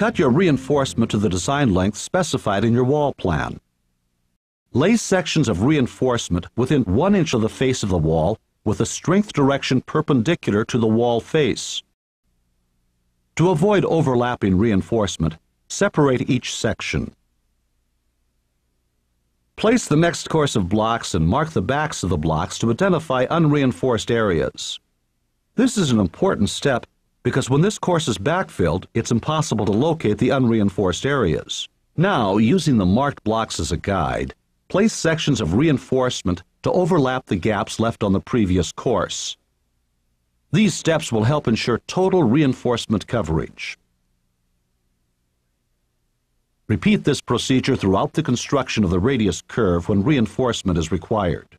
Cut your reinforcement to the design length specified in your wall plan. Lay sections of reinforcement within one inch of the face of the wall with a strength direction perpendicular to the wall face. To avoid overlapping reinforcement, separate each section. Place the next course of blocks and mark the backs of the blocks to identify unreinforced areas. This is an important step because when this course is backfilled, it's impossible to locate the unreinforced areas. Now, using the marked blocks as a guide, place sections of reinforcement to overlap the gaps left on the previous course. These steps will help ensure total reinforcement coverage. Repeat this procedure throughout the construction of the radius curve when reinforcement is required.